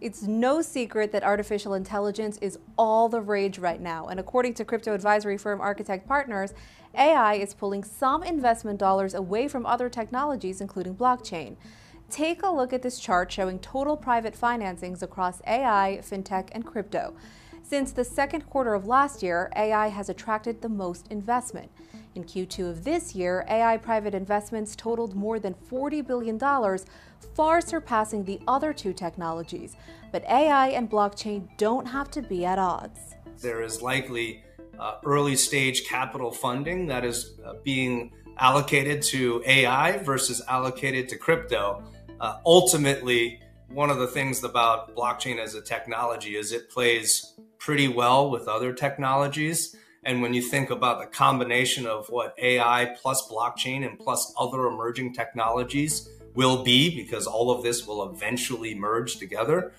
It's no secret that artificial intelligence is all the rage right now. And according to crypto advisory firm Architect Partners, AI is pulling some investment dollars away from other technologies, including blockchain. Take a look at this chart showing total private financings across AI, fintech, and crypto. Since the second quarter of last year, AI has attracted the most investment. In Q2 of this year, AI private investments totaled more than $40 billion, far surpassing the other two technologies. But AI and blockchain don't have to be at odds. There is likely uh, early stage capital funding that is uh, being allocated to AI versus allocated to crypto. Uh, ultimately, one of the things about blockchain as a technology is it plays pretty well with other technologies. And when you think about the combination of what AI plus blockchain and plus other emerging technologies will be, because all of this will eventually merge together,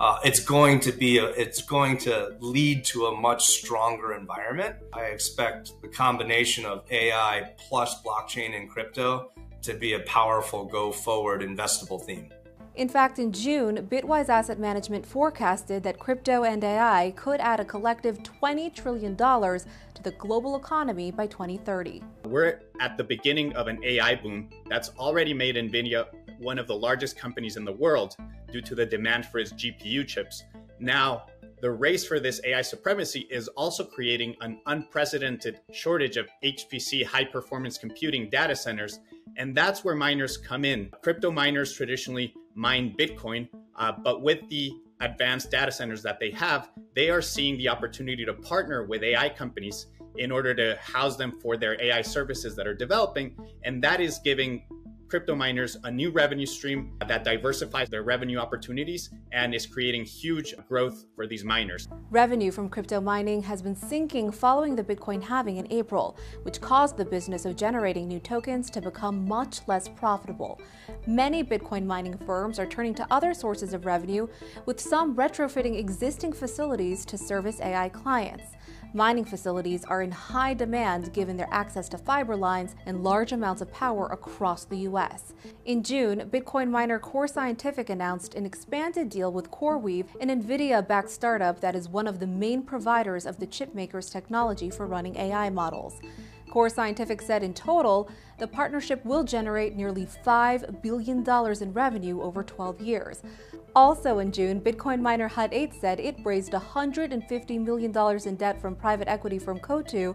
uh, it's going to be a, it's going to lead to a much stronger environment. I expect the combination of AI plus blockchain and crypto to be a powerful go forward investable theme. In fact, in June, Bitwise Asset Management forecasted that crypto and AI could add a collective $20 trillion to the global economy by 2030. We're at the beginning of an AI boom that's already made NVIDIA one of the largest companies in the world due to the demand for its GPU chips. Now, the race for this AI supremacy is also creating an unprecedented shortage of HPC high performance computing data centers. And that's where miners come in. Crypto miners traditionally mine Bitcoin, uh, but with the advanced data centers that they have, they are seeing the opportunity to partner with AI companies in order to house them for their AI services that are developing. And that is giving crypto miners a new revenue stream that diversifies their revenue opportunities and is creating huge growth for these miners. Revenue from crypto mining has been sinking following the Bitcoin halving in April, which caused the business of generating new tokens to become much less profitable. Many Bitcoin mining firms are turning to other sources of revenue, with some retrofitting existing facilities to service AI clients. Mining facilities are in high demand given their access to fiber lines and large amounts of power across the U.S. In June, Bitcoin miner Core Scientific announced an expanded deal with CoreWeave, an NVIDIA backed startup that is one of the main providers of the chipmaker's technology for running AI models. Core Scientific said in total, the partnership will generate nearly $5 billion in revenue over 12 years. Also in June, Bitcoin miner Hut 8 said it raised $150 million in debt from private equity firm Coatue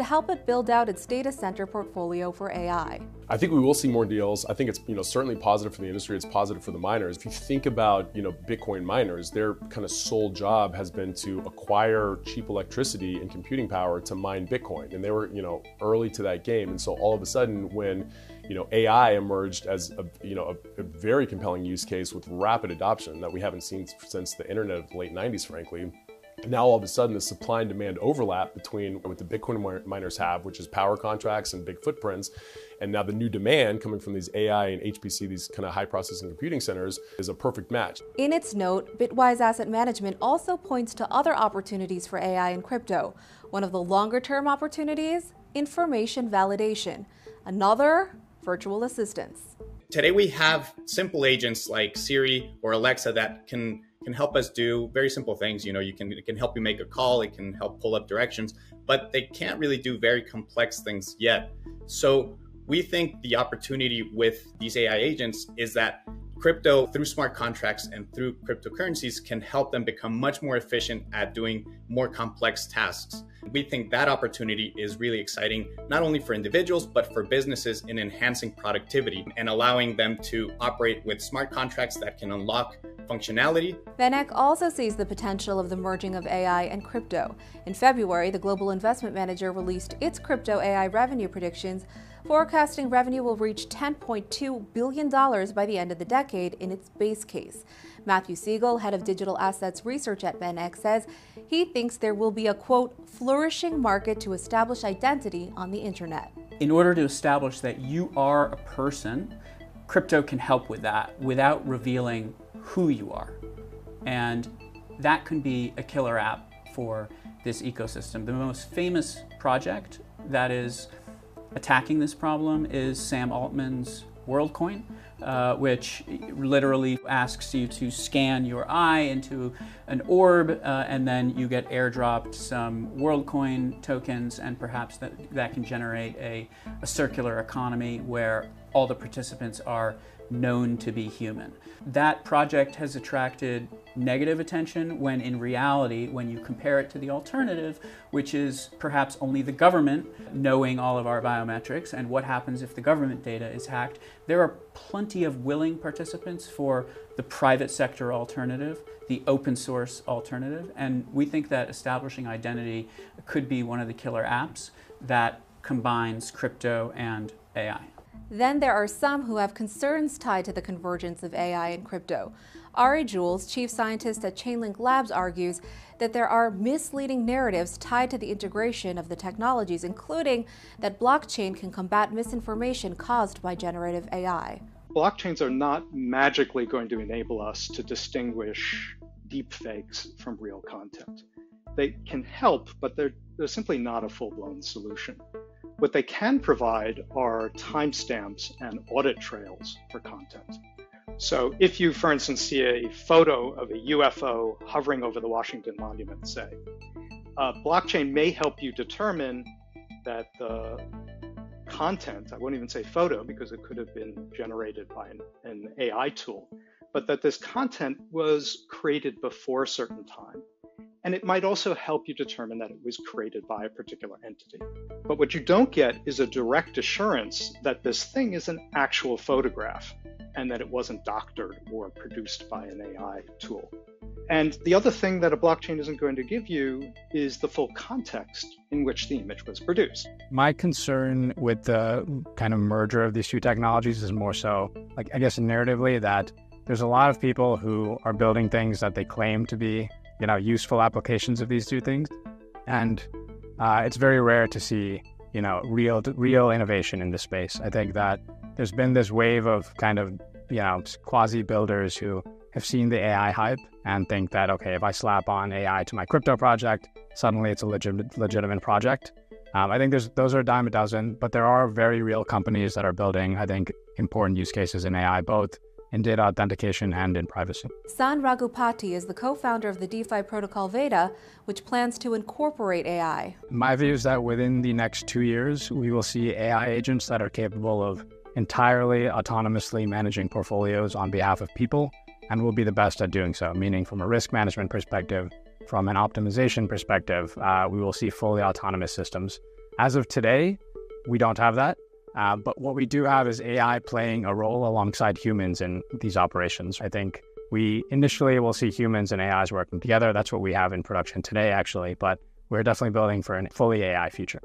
to help it build out its data center portfolio for AI. I think we will see more deals. I think it's you know certainly positive for the industry. It's positive for the miners. If you think about you know Bitcoin miners, their kind of sole job has been to acquire cheap electricity and computing power to mine Bitcoin, and they were you know early to that game. And so all of a sudden, when you know AI emerged as a you know a, a very compelling use case with rapid adoption that we haven't seen since the internet of the late 90s, frankly now all of a sudden the supply and demand overlap between what the Bitcoin miners have, which is power contracts and big footprints, and now the new demand coming from these AI and HPC, these kind of high processing computing centers, is a perfect match. In its note, Bitwise Asset Management also points to other opportunities for AI and crypto. One of the longer term opportunities, information validation. Another, virtual assistants. Today we have simple agents like Siri or Alexa that can can help us do very simple things. You know, you can it can help you make a call, it can help pull up directions, but they can't really do very complex things yet. So we think the opportunity with these AI agents is that crypto through smart contracts and through cryptocurrencies can help them become much more efficient at doing more complex tasks. We think that opportunity is really exciting, not only for individuals, but for businesses in enhancing productivity and allowing them to operate with smart contracts that can unlock functionality. VanEck also sees the potential of the merging of AI and crypto. In February, the Global Investment Manager released its crypto AI revenue predictions, forecasting revenue will reach $10.2 billion by the end of the decade in its base case. Matthew Sigel, head of digital assets research at VanEck, says he thinks there will be a quote, flourishing market to establish identity on the internet. In order to establish that you are a person, crypto can help with that without revealing who you are. And that can be a killer app for this ecosystem. The most famous project that is attacking this problem is Sam Altman's WorldCoin, uh, which literally asks you to scan your eye into an orb, uh, and then you get airdropped some WorldCoin tokens, and perhaps that, that can generate a, a circular economy where all the participants are known to be human. That project has attracted negative attention when in reality, when you compare it to the alternative, which is perhaps only the government knowing all of our biometrics and what happens if the government data is hacked, there are plenty of willing participants for the private sector alternative, the open source alternative, and we think that establishing identity could be one of the killer apps that combines crypto and AI. Then there are some who have concerns tied to the convergence of AI and crypto. Ari Juels, chief scientist at Chainlink Labs, argues that there are misleading narratives tied to the integration of the technologies, including that blockchain can combat misinformation caused by generative AI. Blockchains are not magically going to enable us to distinguish deepfakes from real content. They can help, but they're, they're simply not a full blown solution. What they can provide are timestamps and audit trails for content. So if you, for instance, see a photo of a UFO hovering over the Washington Monument, say, uh, blockchain may help you determine that the content, I won't even say photo because it could have been generated by an, an AI tool, but that this content was created before a certain time and it might also help you determine that it was created by a particular entity. But what you don't get is a direct assurance that this thing is an actual photograph and that it wasn't doctored or produced by an AI tool. And the other thing that a blockchain isn't going to give you is the full context in which the image was produced. My concern with the kind of merger of these two technologies is more so, like, I guess, narratively, that there's a lot of people who are building things that they claim to be you know useful applications of these two things, and uh, it's very rare to see you know real real innovation in this space. I think that there's been this wave of kind of you know quasi builders who have seen the AI hype and think that okay, if I slap on AI to my crypto project, suddenly it's a legitimate legitimate project. Um, I think there's those are a dime a dozen, but there are very real companies that are building, I think, important use cases in AI, both in data authentication and in privacy. San Raghupathi is the co founder of the DeFi protocol Veda, which plans to incorporate AI. My view is that within the next two years, we will see AI agents that are capable of entirely autonomously managing portfolios on behalf of people and we'll be the best at doing so, meaning from a risk management perspective, from an optimization perspective, uh, we will see fully autonomous systems. As of today, we don't have that. Uh, but what we do have is AI playing a role alongside humans in these operations. I think we initially will see humans and AIs working together. That's what we have in production today, actually, but we're definitely building for a fully AI future.